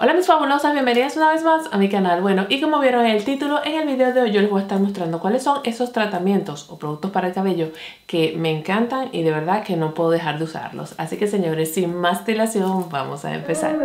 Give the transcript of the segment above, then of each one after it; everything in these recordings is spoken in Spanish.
Hola mis fabulosas, bienvenidas una vez más a mi canal. Bueno, y como vieron en el título, en el video de hoy yo les voy a estar mostrando cuáles son esos tratamientos o productos para el cabello que me encantan y de verdad que no puedo dejar de usarlos. Así que señores, sin más dilación, vamos a empezar.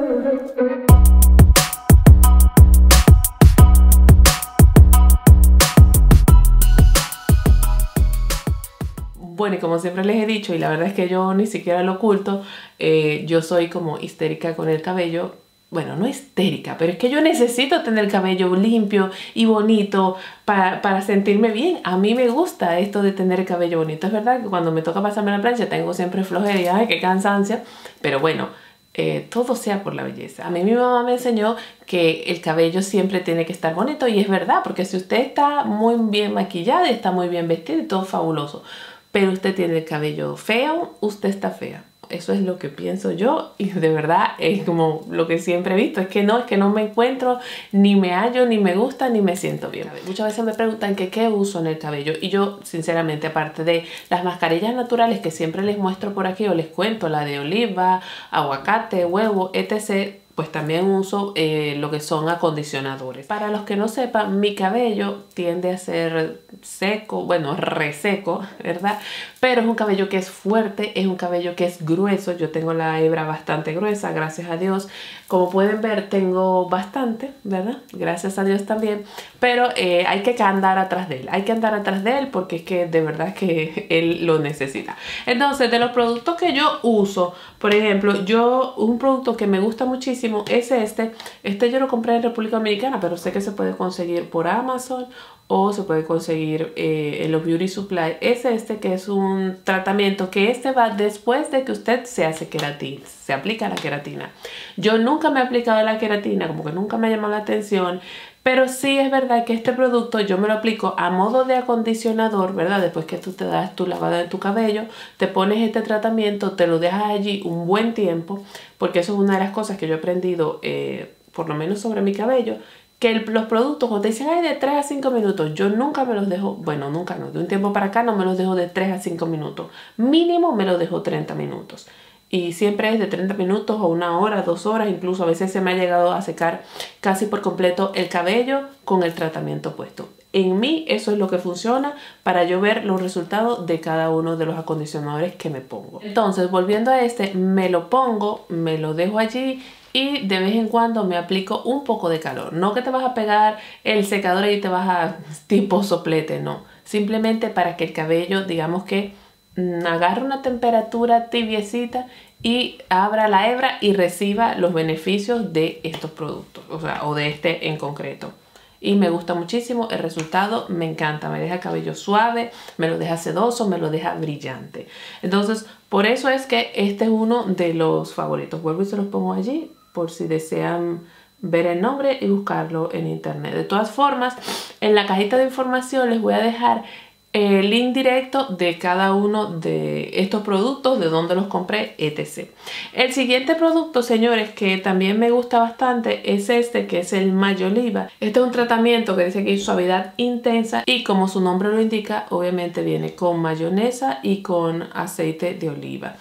Bueno, y como siempre les he dicho, y la verdad es que yo ni siquiera lo oculto, eh, yo soy como histérica con el cabello bueno, no histérica, pero es que yo necesito tener el cabello limpio y bonito para, sentirme bien. A mí me gusta esto de tener el cabello bonito. Es verdad que cuando me toca pasarme la plancha tengo siempre flojera y ay, qué cansancio. Pero bueno, eh, todo sea por la belleza. A mí mi mamá me enseñó que el cabello siempre tiene que estar bonito y es verdad, porque si usted está muy bien maquillada y está muy bien vestida y todo fabuloso, pero usted tiene el cabello feo, usted está fea. Eso es lo que pienso yo y de verdad es como lo que siempre he visto. Es que no, es que no me encuentro, ni me hallo, ni me gusta, ni me siento bien. Muchas veces me preguntan que qué uso en el cabello y yo sinceramente aparte de las mascarillas naturales que siempre les muestro por aquí o les cuento, la de oliva, aguacate, huevo, etc pues también uso eh, lo que son acondicionadores. Para los que no sepan, mi cabello tiende a ser seco, bueno, reseco, ¿verdad? Pero es un cabello que es fuerte, es un cabello que es grueso. Yo tengo la hebra bastante gruesa, gracias a Dios. Como pueden ver, tengo bastante, ¿verdad? Gracias a Dios también. Pero eh, hay que andar atrás de él. Hay que andar atrás de él porque es que de verdad que él lo necesita. Entonces, de los productos que yo uso, por ejemplo, yo, un producto que me gusta muchísimo es este. Este yo lo compré en República Dominicana, pero sé que se puede conseguir por Amazon o se puede conseguir eh, en los Beauty Supply. Es este que es un tratamiento que este va después de que usted se hace queratina, se aplica la queratina. Yo nunca me he aplicado la queratina, como que nunca me ha llamado la atención. Pero sí es verdad que este producto yo me lo aplico a modo de acondicionador, ¿verdad? Después que tú te das tu lavada de tu cabello, te pones este tratamiento, te lo dejas allí un buen tiempo, porque eso es una de las cosas que yo he aprendido, eh, por lo menos sobre mi cabello, que los productos cuando te dicen, ay, de 3 a 5 minutos, yo nunca me los dejo, bueno, nunca no, de un tiempo para acá no me los dejo de 3 a 5 minutos, mínimo me los dejo 30 minutos y siempre es de 30 minutos o una hora, dos horas, incluso a veces se me ha llegado a secar casi por completo el cabello con el tratamiento puesto. En mí eso es lo que funciona para yo ver los resultados de cada uno de los acondicionadores que me pongo. Entonces, volviendo a este, me lo pongo, me lo dejo allí y de vez en cuando me aplico un poco de calor. No que te vas a pegar el secador y te vas a tipo soplete, no. Simplemente para que el cabello, digamos que Mm, agarra una temperatura tibiecita y abra la hebra y reciba los beneficios de estos productos, o sea, o de este en concreto. Y me gusta muchísimo, el resultado me encanta, me deja el cabello suave, me lo deja sedoso, me lo deja brillante. Entonces, por eso es que este es uno de los favoritos. Vuelvo y se los pongo allí por si desean ver el nombre y buscarlo en internet. De todas formas, en la cajita de información les voy a dejar el link directo de cada uno de estos productos, de dónde los compré, etc. El siguiente producto, señores, que también me gusta bastante es este, que es el Mayoliva. Este es un tratamiento que dice que es suavidad intensa y como su nombre lo indica, obviamente viene con mayonesa y con aceite de oliva.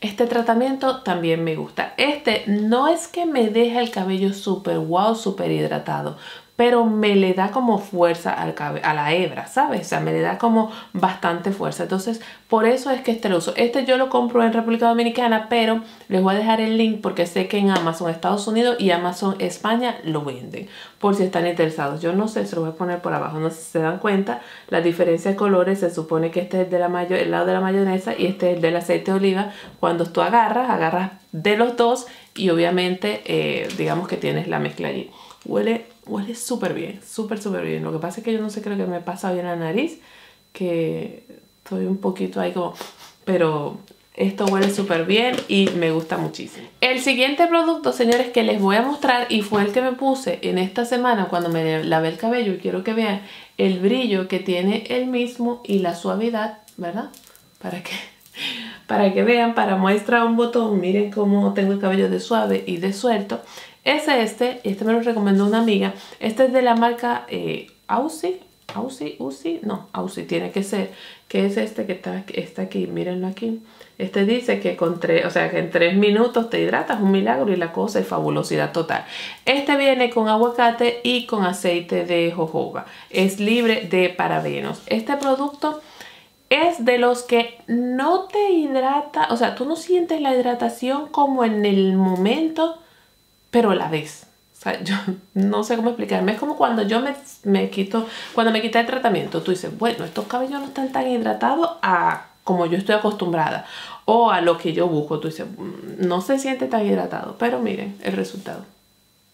Este tratamiento también me gusta. Este no es que me deje el cabello súper wow, súper hidratado, pero me le da como fuerza al a la hebra, ¿sabes? O sea, me le da como bastante fuerza. Entonces, por eso es que este lo uso. Este yo lo compro en República Dominicana, pero les voy a dejar el link porque sé que en Amazon Estados Unidos y Amazon España lo venden, por si están interesados. Yo no sé, se lo voy a poner por abajo, no sé si se dan cuenta. La diferencia de colores, se supone que este es de la mayo el lado de la mayonesa y este es el del aceite de oliva. Cuando tú agarras, agarras de los dos y obviamente eh, digamos que tienes la mezcla allí. Huele huele súper bien, súper, súper bien. Lo que pasa es que yo no sé, creo que me pasa bien la nariz, que estoy un poquito ahí como... Pero esto huele súper bien y me gusta muchísimo. El siguiente producto, señores, que les voy a mostrar y fue el que me puse en esta semana cuando me lavé el cabello y quiero que vean el brillo que tiene el mismo y la suavidad, ¿verdad? Para que, para que vean, para muestra un botón, miren cómo tengo el cabello de suave y de suelto es este, este me lo recomendó una amiga. Este es de la marca eh, Aussie, Aussie, no, Aussie tiene que ser, que es este que está, está aquí, mírenlo aquí. Este dice que con tres, o que en tres minutos te hidratas, un milagro y la cosa es fabulosidad total. Este viene con aguacate y con aceite de jojoba. Es libre de parabenos. Este producto es de los que no te hidrata, o sea, tú no sientes la hidratación como en el momento, pero la ves. O sea, yo no sé cómo explicarme. Es como cuando yo me, me quito, cuando me quité el tratamiento, tú dices, bueno, estos cabellos no están tan hidratados a como yo estoy acostumbrada o a lo que yo busco. Tú dices, mm, no se siente tan hidratado, pero miren el resultado.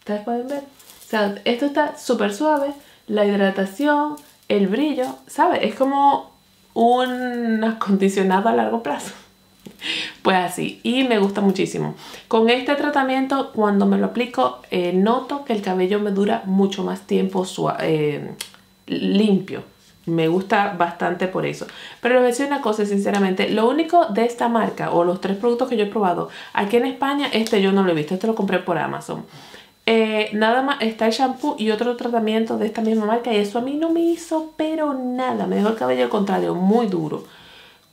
¿Ustedes pueden ver? O sea, esto está súper suave, la hidratación, el brillo, ¿sabes? Es como un acondicionado a largo plazo. Pues así, y me gusta muchísimo. Con este tratamiento, cuando me lo aplico, eh, noto que el cabello me dura mucho más tiempo eh, limpio. Me gusta bastante por eso. Pero les voy a decir una cosa, sinceramente. Lo único de esta marca o los tres productos que yo he probado aquí en España, este yo no lo he visto. Este lo compré por Amazon. Eh, nada más está el shampoo y otro tratamiento de esta misma marca y eso a mí no me hizo pero nada. Me dejó el cabello contrario, muy duro.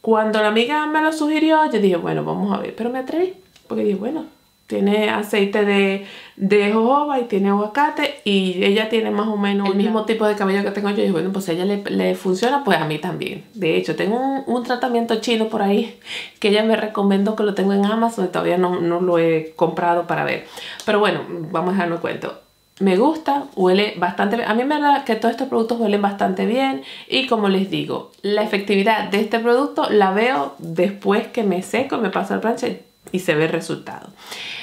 Cuando la amiga me lo sugirió, yo dije, bueno, vamos a ver. Pero me atreví porque dije, bueno, tiene aceite de, de jojoba y tiene aguacate y ella tiene más o menos el mismo tipo de cabello que tengo yo. Y bueno, pues a ella le, funciona, pues a mí también. De hecho, tengo un, tratamiento chino por ahí que ella me recomendó que lo tengo en Amazon y todavía no, no lo he comprado para ver. Pero bueno, vamos a dejarlo cuento. Me gusta, huele bastante A mí me da que todos estos productos huelen bastante bien y como les digo, la efectividad de este producto la veo después que me seco, me paso al plancha y se ve el resultado.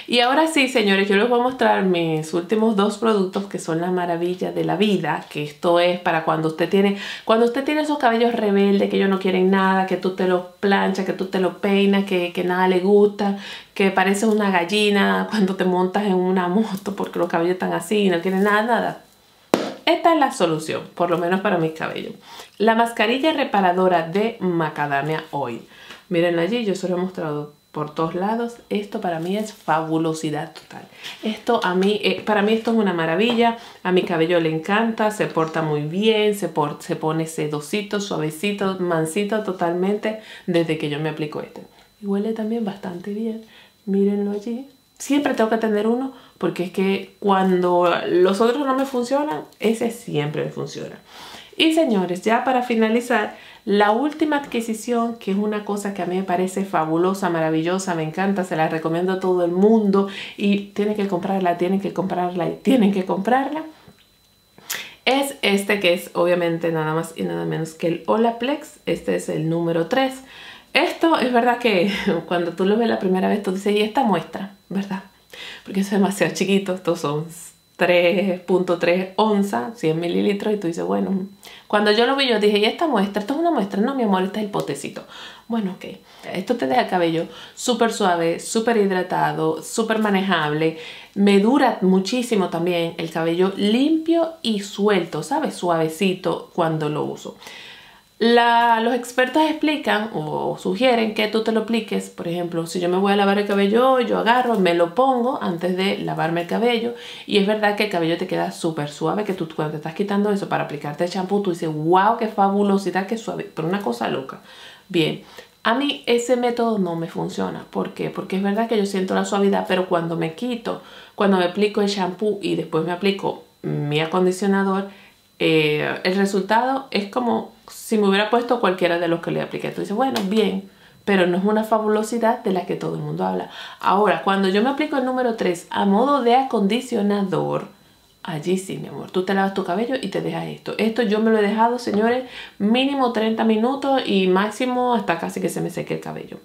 Y ahora sí, señores, yo les voy a mostrar mis últimos dos productos que son la maravilla de la vida, que esto es para cuando usted tiene, cuando usted tiene esos cabellos rebeldes, que ellos no quieren nada, que tú te los planchas, que tú te los peinas, que, que nada le gusta, que parece una gallina cuando te montas en una moto porque los cabellos están así, no quieren nada, nada. Esta es la solución, por lo menos para mis cabellos. La mascarilla reparadora de Macadamia Oil. Miren allí, yo se lo he mostrado por todos lados. Esto para mí es fabulosidad total. Esto a mí, eh, para mí esto es una maravilla. A mi cabello le encanta, se porta muy bien, se, se pone sedosito, suavecito, mansito totalmente desde que yo me aplico este. Y huele también bastante bien. Mírenlo allí. Siempre tengo que tener uno porque es que cuando los otros no me funcionan, ese siempre me funciona. Y señores, ya para finalizar, la última adquisición, que es una cosa que a mí me parece fabulosa, maravillosa, me encanta, se la recomiendo a todo el mundo y tienen que comprarla, tienen que comprarla y tienen que comprarla, es este que es obviamente nada más y nada menos que el Olaplex. Este es el número 3. Esto es verdad que cuando tú lo ves la primera vez tú dices, ¿y esta muestra? ¿Verdad? Porque es demasiado chiquito, estos son 3.3 onzas, 100 mililitros, y tú dices, bueno, cuando yo lo vi yo dije, ¿y esta muestra? ¿Esto es una muestra? No, mi amor, este es el potecito. Bueno, ok. Esto te deja el cabello súper suave, súper hidratado, súper manejable. Me dura muchísimo también el cabello limpio y suelto, ¿sabes? Suavecito cuando lo uso los expertos explican o sugieren que tú te lo apliques, por ejemplo, si yo me voy a lavar el cabello, yo agarro, me lo pongo antes de lavarme el cabello y es verdad que el cabello te queda súper suave, que tú cuando te estás quitando eso para aplicarte el champú, tú dices, wow, qué fabulosidad, qué suave, pero una cosa loca. Bien, a mí ese método no me funciona. ¿Por qué? Porque es verdad que yo siento la suavidad, pero cuando me quito, cuando me aplico el champú y después me aplico mi acondicionador, eh, el resultado es como si me hubiera puesto cualquiera de los que le apliqué. Tú dices, bueno, bien, pero no es una fabulosidad de la que todo el mundo habla. Ahora, cuando yo me aplico el número 3 a modo de acondicionador, allí sí, mi amor, tú te lavas tu cabello y te dejas esto. Esto yo me lo he dejado, señores, mínimo 30 minutos y máximo hasta casi que se me seque el cabello.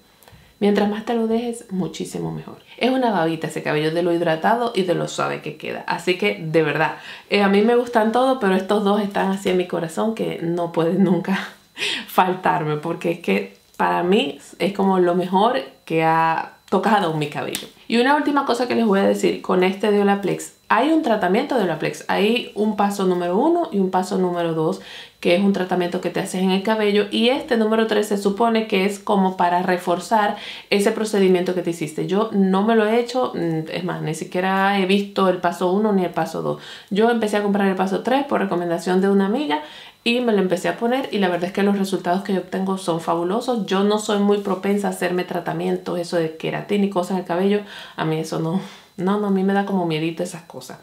Mientras más te lo dejes, muchísimo mejor. Es una babita ese cabello de lo hidratado y de lo suave que queda. Así que, de verdad, eh, a mí me gustan todos, pero estos dos están así en mi corazón que no pueden nunca faltarme. Porque es que para mí es como lo mejor que ha tocado mi cabello. Y una última cosa que les voy a decir con este de Olaplex. Hay un tratamiento de Olaplex. Hay un paso número uno y un paso número dos que es un tratamiento que te haces en el cabello y este número 3 se supone que es como para reforzar ese procedimiento que te hiciste. Yo no me lo he hecho, mm, es más, ni siquiera he visto el paso 1 ni el paso 2. Yo empecé a comprar el paso 3 por recomendación de una amiga y me lo empecé a poner y la verdad es que los resultados que yo obtengo son fabulosos. Yo no soy muy propensa a hacerme tratamientos, eso de queratina y cosas en el cabello, a mí eso no, no, no, a mí me da como miedito esas cosas.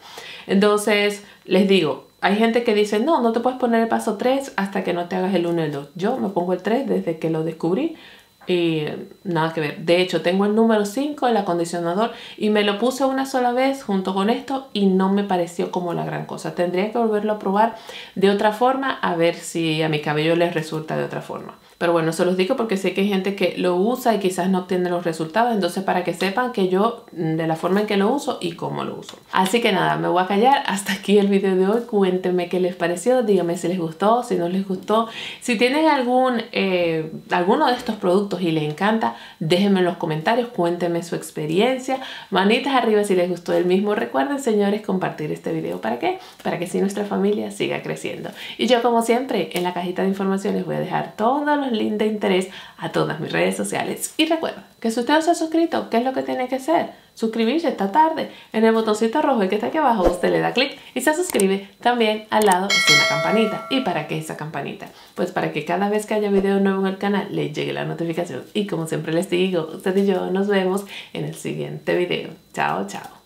Entonces, les digo, hay gente que dice, no, no te puedes poner el paso 3 hasta que no te hagas el 1 y el 2. Yo me pongo el 3 desde que lo descubrí nada que ver. De hecho, tengo el número 5, el acondicionador, y me lo puse una sola vez junto con esto y no me pareció como la gran cosa. Tendría que volverlo a probar de otra forma a ver si a mi cabello les resulta de otra forma. Pero bueno, se los digo porque sé que hay gente que lo usa y quizás no obtiene los resultados. Entonces, para que sepan que yo, mm, de la forma en que lo uso y cómo lo uso. Así que nada, me voy a callar. Hasta aquí el video de hoy. Cuéntenme qué les pareció. Díganme si les gustó, si no les gustó. Si tienen algún, eh, alguno de estos productos y les encanta, déjenme en los comentarios. Cuéntenme su experiencia. Manitas arriba si les gustó el mismo. Recuerden, señores, compartir este video. ¿Para qué? Para que si nuestra familia siga creciendo. Y yo, como siempre, en la cajita de informaciones voy a dejar todos los link de interés a todas mis redes sociales. Y recuerda que si usted no se ha suscrito, ¿qué es lo que tiene que hacer? Suscribirse esta tarde. En el botoncito rojo que está aquí abajo, usted le da clic y se suscribe. También al lado está una campanita. ¿Y para qué esa campanita? Pues para que cada vez que haya video nuevo en el canal le llegue la notificación. Y como siempre les digo, usted y yo nos vemos en el siguiente video. Chao, chao.